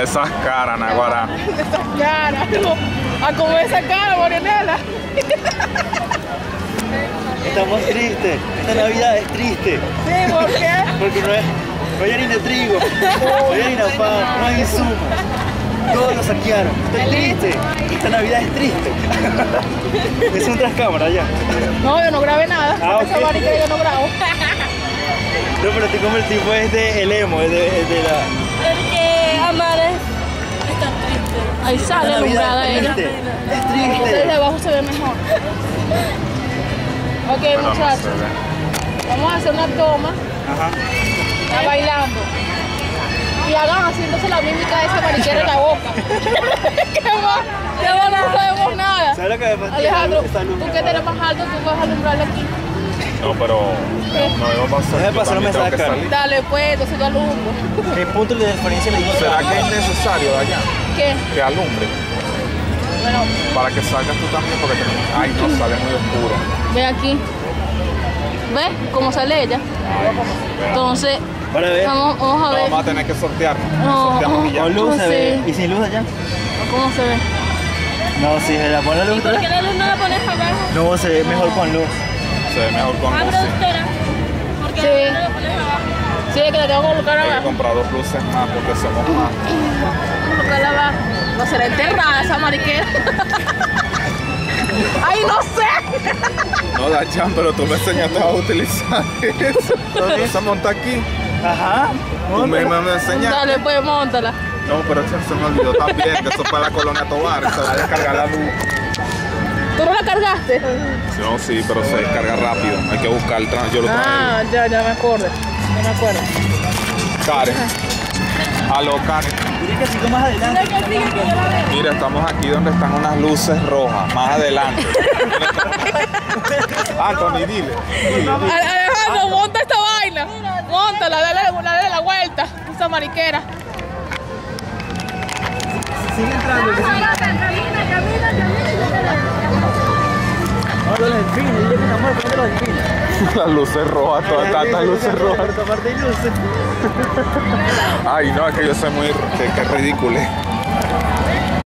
Esas caras, Naguará. Esas caras. A comer esa cara, Morenela. Estamos tristes. Esta Navidad es triste. Sí, ¿por qué? Porque no, es, no hay harina de trigo, no hay harina de pan, no hay insumos. Todos lo saquearon. Estoy triste. Esta Navidad es triste. Es un tras cámara ya. No, yo no grabé nada. Ah, Esa ok. marica yo no grabo. No, pero estoy como el tipo es de el emo, es de, es de la. Ahí sale alumbrada es ella. triste. Es triste. abajo se ve mejor. Ok, Pero no muchachos. Vamos a hacer una toma. Ajá. Está bailando. Y hagan haciéndose la mímica de esa mariquera en la boca. ¿Qué más? Ya no, no sabemos nada. ¿Sabes lo que me? Alejandro, tú que eres más alto, tú vas a alumbrarle aquí. No, pero no iba a pasar. Deja yo pasar, me saca. salir. Dale, pues, entonces tú alumbro. ¿Qué punto de diferencia le dimos? ¿Será que es necesario de allá ¿Qué? que alumbre? Bueno, Para que salgas tú también, porque tenemos... Ay, no, sale muy oscuro. ve aquí. ¿Ves cómo sale ella? Entonces, vamos, vamos a No, ver vamos a tener que sortearnos. No. Sorteamos y ya. Con luz se ve. ¿Y sin luz allá? cómo se ve. No, si se la pone la luz otra ¿Por vez. qué la luz no la pones abajo? No, se ve mejor con luz. Se ve mejor con Ah, luz. sí. productora. ¿Por qué Sí. abajo? Sí, es que la tengo que colocar Hay que abajo. comprar dos luces más porque somos más. Colocarla abajo. No será enterrada esa mariquera. Ay, no sé. No, Dachan, pero tú me enseñaste a utilizar eso. ¿Dónde se monta aquí? Ajá. Tú me, me enseñaste. Dale, pues, montala. No, pero se me olvidó también, que eso es para la colonia Tobar, se va a descargar la luz. ¿Tú no la cargaste? No, sí, pero se descarga rápido. Hay que buscar el trans. Yo lo traigo. Ah, ya, ya me acuerdo. Ya me acuerdo. Karen. Aló, Karen. Diría que sigo más adelante. Mira, estamos aquí donde están unas luces rojas, más adelante. Anthony, dile. dile. Ale- Alejandro, monta esta vaina. Montala, dale, dale la vuelta. Esa mariquera. Sigue entrando. Luces rojas, todas tantas luces rojas. Por tomarte luces. Ay, no, es que yo soy muy. que, que ridículo.